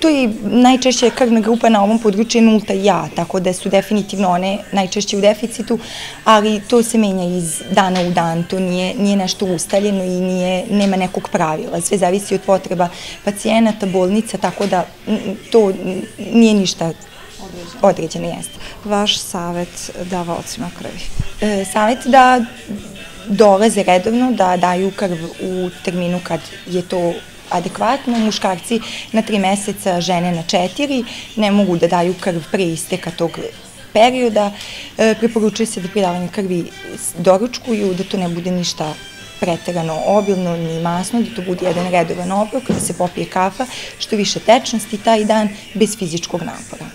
to je najčešće krvna grupa na ovom području nulta ja, tako da su definitivno one najčešće u deficitu, ali to se menja iz dana u dan, to nije, nije nešto ustaljeno i nije, nema nekog pravila. Sve zavisi od potreba pacijenata, bolnica, tako da to nije ništa određeno jeste. Vaš savet davaocima krvi? E, savet da dolaze redovno, da daju krv u terminu kad je to adekvatno, muškarci na tri meseca, žene na četiri, ne mogu da daju krv pre isteka tog perioda. E, preporučuje se da pridavanje krvi doručkuju, da to ne bude ništa preterano obilno ni masno, da to bude jedan redovan obrok, da se popije kafa, što više tečnosti taj dan bez fizičkog napora.